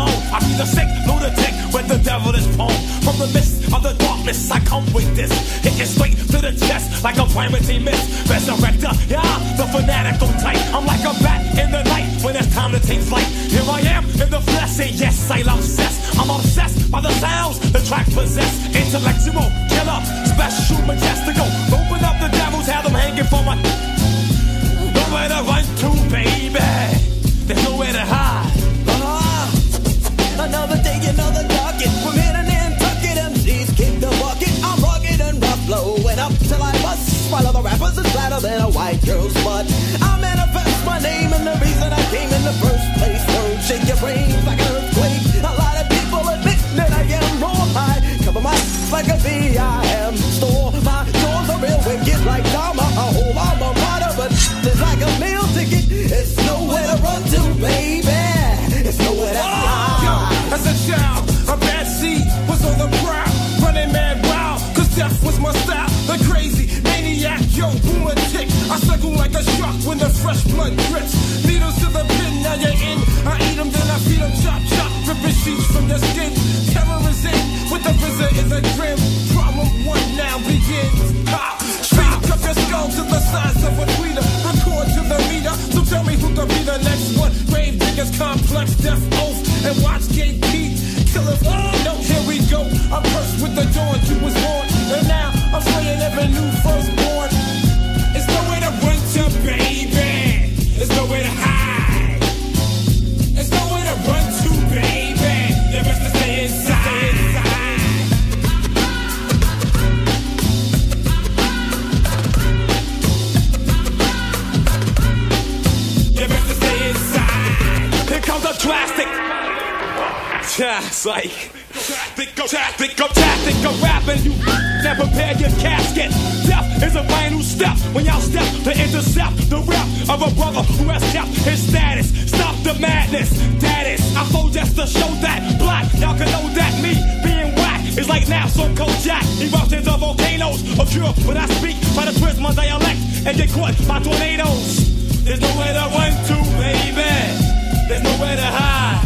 blown. I be the sick lunatic with the devil is poem. From the midst of the darkness, I come with this. Hitting straight to the chest like a calamity miss. Resurrector, yeah, the fanatical type. I'm like a bat in the night when it's time to take flight. Here I am in the flesh, and yes, I'm obsessed. I'm obsessed by the sounds the track possess. Intellectual, killer, special, majestical. Open up the devils, have them hanging for my. Than a white girl's butt. I manifest my name and the reason I came in the first place. Word, shake your brains like an earthquake. A lot of people admit that I am raw high. Cover my like a V.I.M. store. My doors are real wicked like Dahmer. A whole alma mater, but it's like a meal ticket. It's nowhere to run to, baby. It's nowhere to oh, hide. As a child, a bad seed was on the prowl, running mad wild, cause death was my style. The crazy maniac, yo, fresh blood drips. Needles to the pin, now you're in. I eat them, then I feed them, chop, chop, ripping sheets from your skin. Terror is in, with the visit is a grim. Problem one now begins. Ha! Speak up your skull to the size of a tweeter. Record to the meter, so tell me who could be the next one. Gravediggaz, complex, death oath, and watch gate Pete. Killer, oh, no, here we go. I'm cursed with the dawn, you was the drastic. Yeah, it's like. Of tactic, of tactic, of rapping. You now prepare your casket. Death is a final step when y'all step to intercept the rep of a brother who has kept his status. Stop the madness, that is. I flow just to show that black. Y'all can know that me being whack is like naps on Kojak. Eruptions of volcanoes occur when I speak. Try to twist my dialect and get caught by tornadoes. There's nowhere to run to, baby. There's nowhere to hide.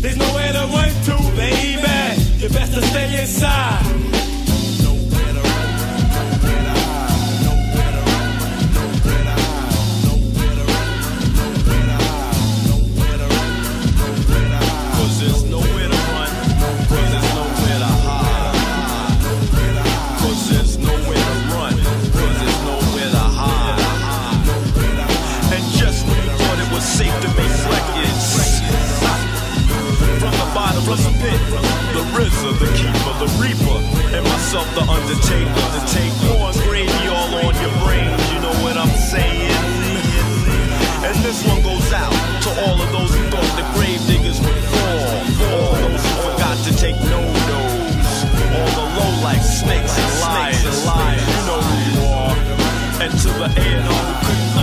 There's nowhere to run to, baby. You best to stay inside. Reaper, and myself, the undertaker, to take more gravy all on your brains, you know what I'm saying? And this one goes out to all of those who thought the Gravediggaz would fall. All those who forgot to take no-nos. All the low-life snakes and liars. You know who you are. And to the A&R who couldn't